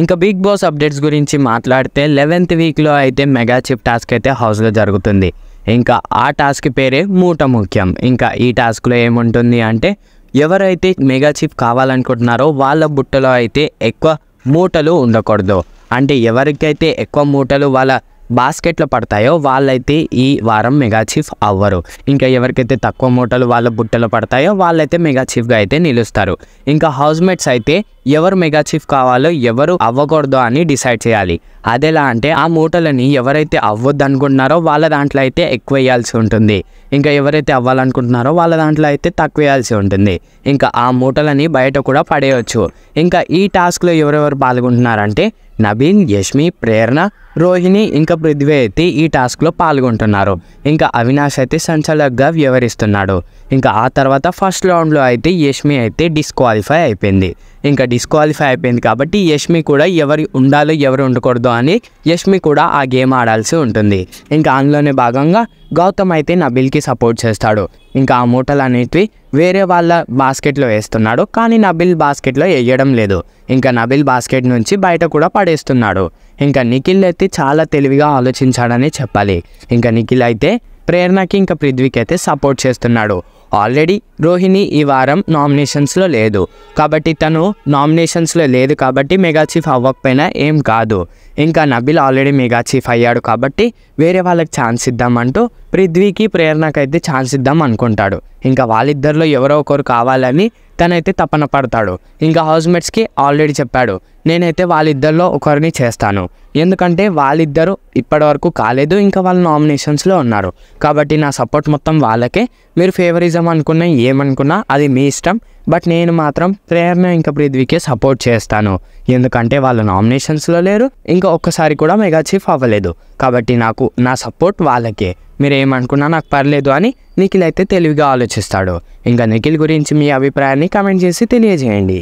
ఇంకా big boss updates గురించి మాట్లాడితే లెవెన్త్ వీక్లో అయితే మెగా చిప్ టాస్క్ అయితే హౌస్లో జరుగుతుంది. ఇంకా ఆ టాస్క్ పేరే మూట ముఖ్యం. ఇంకా ఈ టాస్క్లో ఏముంటుంది అంటే ఎవరైతే మెగా చిప్ కావాలనుకుంటున్నారో వాళ్ళ బుట్టలో అయితే ఎక్కువ మూటలు ఉండకూడదు. అంటే ఎవరికైతే ఎక్కువ మూటలు వాళ్ళ బాస్కెట్లో పడతాయో వాళ్ళైతే ఈ వారం మెగా చీఫ్ అవ్వరు. ఇంకా ఎవరికైతే తక్కువ మూటలు వాళ్ళ బుట్టలో పడతాయో వాళ్ళైతే మెగా చీఫ్గా అయితే నిలుస్తారు. ఇంకా హౌస్మేట్స్ అయితే ఎవరు మెగా చీఫ్ కావాలో ఎవరు అవ్వకూడదు అని డిసైడ్ చేయాలి. అదెలా అంటే ఆ మూటలని ఎవరైతే అవ్వద్దు అనుకుంటున్నారో వాళ్ళ దాంట్లో అయితే ఎక్కువ వేయాల్సి ఉంటుంది. ఇంకా ఎవరైతే అవ్వాలనుకుంటున్నారో వాళ్ళ దాంట్లో అయితే తక్కువ వేయాల్సి ఉంటుంది. ఇంకా ఆ మూటలని బయట కూడా పడేయచ్చు. ఇంకా ఈ టాస్క్లో ఎవరెవరు పాల్గొంటున్నారంటే నబీన్ యష్మి ప్రేరణ రోహిణి ఇంకా పృథ్వీ అయితే ఈ టాస్క్లో పాల్గొంటున్నారు. ఇంకా అవినాష్ అయితే సంచలకగా వ్యవహరిస్తున్నాడు. ఇంకా ఆ తర్వాత ఫస్ట్ రౌండ్లో అయితే యష్మి అయితే డిస్క్వాలిఫై అయిపోయింది. ఇంకా డిస్క్వాలిఫై అయిపోయింది కాబట్టి యష్మి కూడా ఎవరు ఉండాలో ఎవరు ఉండకూడదు అని యష్మి కూడా ఆ గేమ్ ఆడాల్సి ఉంటుంది. ఇంకా అందులోనే భాగంగా గౌతమ్ అయితే నబిల్కి సపోర్ట్ చేస్తాడు. ఇంకా ఆ మూటలు అనేటివి వేరే వాళ్ళ బాస్కెట్లో వేస్తున్నాడు కానీ నబిల్ బాస్కెట్లో వేయడం లేదు. ఇంకా నబిల్ బాస్కెట్ నుంచి బయట కూడా పడేస్తున్నాడు. ఇంకా నిఖిల్ అయితే చాలా తెలివిగా ఆలోచించాడని చెప్పాలి. ఇంకా నిఖిల్ అయితే ప్రేరణకి ఇంకా పృథ్వీకి అయితే సపోర్ట్ చేస్తున్నాడు. ఆల్రెడీ రోహిణి ఈ వారం నామినేషన్స్లో లేదు. కాబట్టి తను నామినేషన్స్లో లేదు కాబట్టి మెగా చీఫ్ అవ్వకపోయినా ఏం కాదు. ఇంకా నబిల్ ఆల్రెడీ మెగా చీఫ్ అయ్యాడు కాబట్టి వేరే వాళ్ళకి ఛాన్స్ ఇద్దామంటూ పృథ్వీకి ప్రేరణకైతే ఛాన్స్ ఇద్దాం అనుకుంటాడు. ఇంకా వాళ్ళిద్దరిలో ఎవరో ఒకరు కావాలని తనైతే తపన పడతాడు. ఇంకా హౌస్మేట్స్కి ఆల్రెడీ చెప్పాడు నేనైతే వాళ్ళిద్దరిలో ఒకరిని చేస్తాను. ఎందుకంటే వాళ్ళిద్దరూ ఇప్పటివరకు కాలేదు ఇంకా వాళ్ళు నామినేషన్స్లో ఉన్నారు. కాబట్టి నా సపోర్ట్ మొత్తం వాళ్ళకే. మీరు ఫేవరిజం అనుకున్న ఏమనుకున్నా అది మీ ఇష్టం బట్ నేను మాత్రం ప్రేరణ ఇంకా పృథ్వీకే సపోర్ట్ చేస్తాను. ఎందుకంటే వాళ్ళు నామినేషన్స్లో లేరు ఇంకా ఒక్కసారి కూడా మెగా చీఫ్ అవ్వలేదు. కాబట్టి నాకు నా సపోర్ట్ వాళ్ళకే. మీరు ఏమనుకున్నా నాకు పర్లేదు అని నిఖిల్ అయితే తెలివిగా ఆలోచిస్తాడు. ఇంకా నిఖిల్ గురించి మీ అభిప్రాయాన్ని కమెంట్ చేసి తెలియజేయండి.